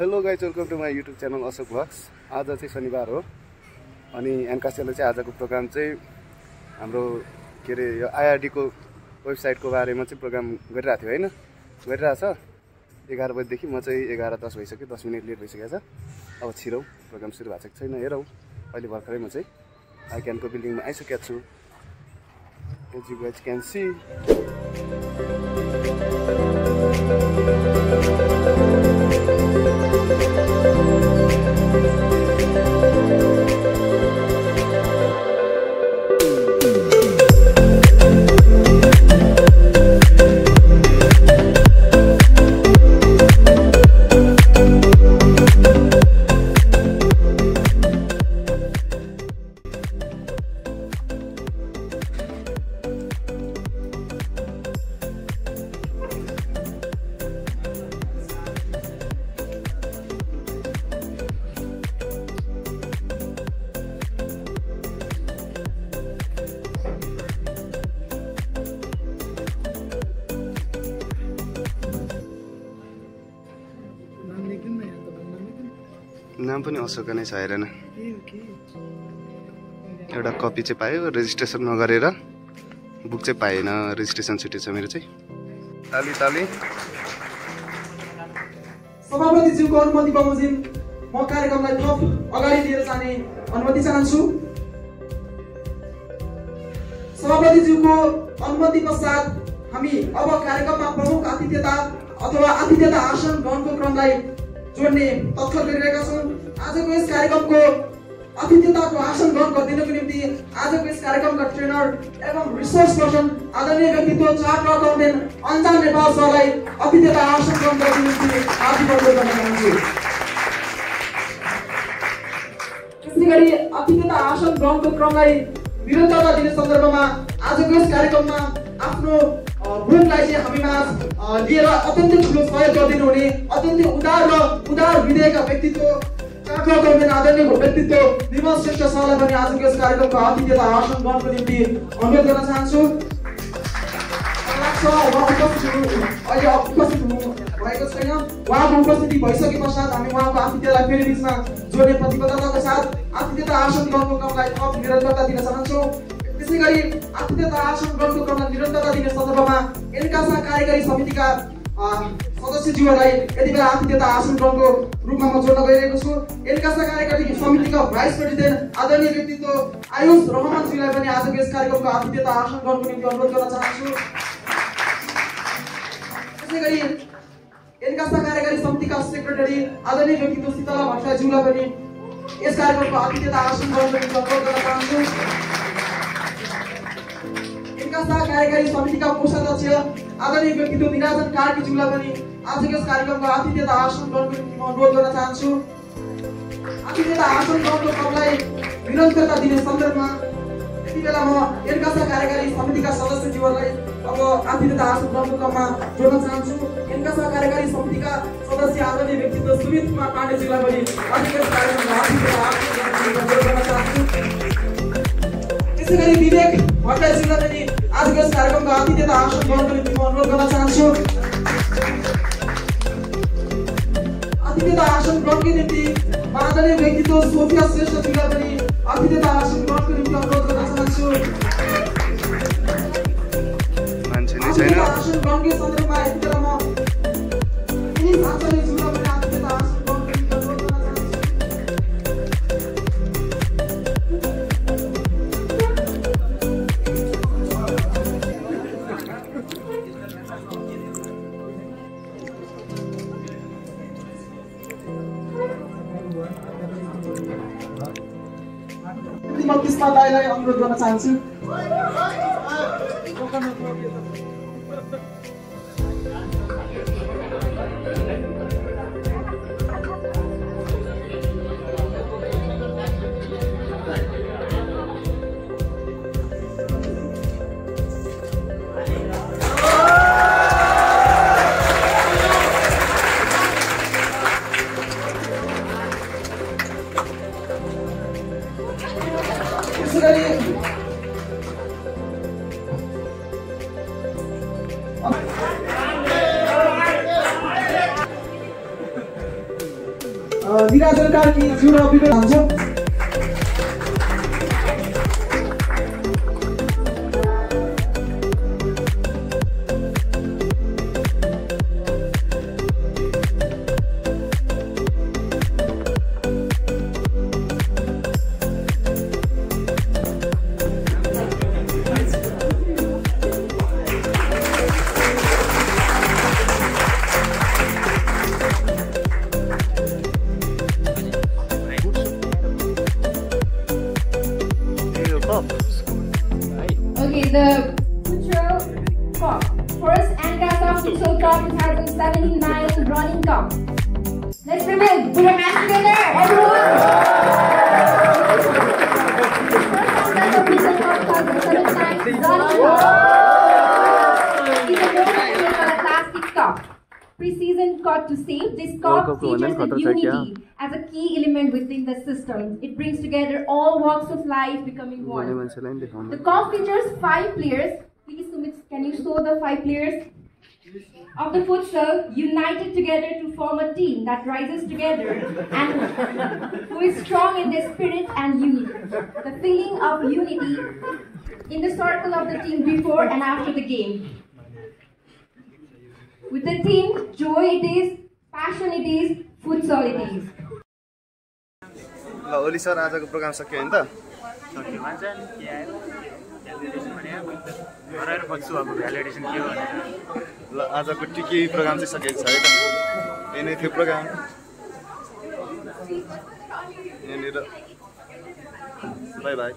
Hello guys welcome to my YouTube channel Ashok vlogs आज चाहिँ शनिबार हो अनि एनकासेले चाहिँ आजको प्रोग्राम चाहिँ हाम्रो के अरे यो आइआरडीको वेबसाइटको बारेमा चाहिँ प्रोग्राम गरिरहेको थियो होइन? गरिरहेछ। एघार बजीदेखि म चाहिँ एघार दस भइसक्यो दस मिनट लेट भइसकेको छ। अब छिरौँ प्रोग्राम सुरु भएको छैन हेरौँ। अहिले भर्खरै म चाहिँ आई क्यानको बिल्डिङमा आइसकेको छु। As you guys can see नाम पनि अशोक नै छ हेरेन। के हो के एउटा कपी चाहिँ पायो रेजिस्ट्रेसन नगरेर। बुक चाहिँ पाएन रेजिस्ट्रेसन छुट्टी छ मेरो चाहिँ। ताली ताली। सभापतिज्यूको अनुमति बमोजिम म कार्यक्रमलाई थप अगाडि लिएर जाने अनुमति चाहन्छु। सभापतिज्यूको अनुमति पश्चात हामी अब कार्यक्रममा प्रमुख आतिथ्यता अथवा आतिथ्यता आसन ग्रहणको क्रमलाई जोड्ने तत्पर गरिरहेका छौँ आजको यस कार्यक्रमको आतिथ्यताको आसन ग्रहण गरिदिनको निम्ति आजको यस कार्यक्रमका ट्रेनर एवं रिसोर्स पर्सन आदरणीय व्यक्तित्व चार्ट अकाउन्टेन्ट अन्जान नेपाल सरलाई आतिथ्यता आसन ग्रहण गरिदिनु हार्दिक अनुरोध गर्न चाहन्छु त्यसै गरी आतिथ्यता आसन ग्रहणको क्रमलाई निरन्तरता दिने सन्दर्भमा आजको यस कार्यक्रममा आफ्नो भूमिलाई चाहिँ हामीमा लिएर अत्यन्तै ठुलो सहयोग गरिदिनु हुने अत्यन्तै उदार र उदार हृदयका व्यक्तित्व गभर्मेन्ट आदरणीय व्यक्तित्व विमल श्रेष्ठ सरलाई पनि आजको यस कार्यक्रमको आतिथ्यता आसन ग्रहणको निम्ति अनुरोध गर्न चाहन्छु। अहिले उपस्थित भएको छैन। उहाँको उपस्थिति भइसके पश्चात हामी उहाँको आतिथ्यलाई फेरि बिचमा जोड्ने प्रतिबद्धताको साथ आतिथ्यता आसन ग्रहणको क्रमलाई थप निरन्तरता दिन चाहन्छौँ। त्यसै गरी आतिथ्यता आसन ग्रहणको क्रमलाई निरन्तरता दिने सन्दर्भमा एनकासा कार्यकारी समितिका सदस्यज्यूहरूलाई यति बेला आतिथ्यता आसन ग्रहणको रूपमा म जोड्न गइरहेको छु। एनकासा कार्यकारी समितिका भाइस प्रेसिडेन्ट आदरणीय व्यक्तित्व आयुष रहमानज्यूलाई पनि आजको यस कार्यक्रमको आतिथ्यता आसन ग्रहणको निम्ति अनुरोध गर्न चाहन्छु। त्यसै गरी एनकासा कार्यकारी समितिका सेक्रेटरी आदरणीय व्यक्तित्व शीतला भट्टराज्यूलाई पनि यस कार्यक्रमको आतिथ्यता आसन ग्रहणको निम्ति अनुरोध गर्न चाहन्छु। एनकासा कार्यकारी समितिका कोषाध्यक्ष आदरणीय व्यक्तित्व निराजन कार्कीज्यूलाई पनि आजको यस कार्यक्रमको आतिथ्यता आसन ग्रहणको निम्ति म अनुरोध गर्न चाहन्छु। आतिथ्यता आसन ग्रहणको क्रमलाई निरन्तरता दिने सन्दर्भमा यति बेला म एनकासा कार्यकारी समितिका सदस्यज्यूहरूलाई अब आतिथ्यता आसन ग्रहणको क्रममा जोड्न चाहन्छु। एनकासा कार्यकारी समितिका सदस्य आदरणीय व्यक्तित्व सुमित कुमार पाण्डेज्यूलाई पनि आजको यस कार्यक्रममा आतिथ्यता आसन गर्न चाहन्छु। त्यसै गरी विवेक भट्टराज्यूलाई पनि आजको यस कार्यक्रमको आतिथ्यता आसन ग्रहणको निम्ति म अनुरोध गर्न चाहन्छु आतिथ्यता आसन ग्रहणको निम्ति आदरणीय व्यक्तित्व सोफिया श्रेष्ठज्यूलाई पनि आतिथ्यता आसन ग्रहणको निम्ति अनुरोध गर्न चाहन्छु कृष्ण दाईलाई अनुरोध गर्न चाहन्छु निराजन कार्की ज्यू र Okay, the Futural Cup. First Ankasa Futural Cup 2017 Niles Running top. Let's remember, put your hands together, everyone! teaches and unity as a key element within the system. It brings together all walks of life becoming one. The court features five players. Please, Sumit, can you show the five players? Of the futsal, united together to form a team that rises together and who is strong in their spirit and unity. The feeling of unity in the circle of the team before and after the game. With the team, joy it is is, futsal it is. ल Oli sir आजको programme सक्यो होइन त? ल आजको टिकी programme चाहिँ सकिएको छ है त? यही नै थियो प्रोग्राम। यहाँनिर। Bye bye.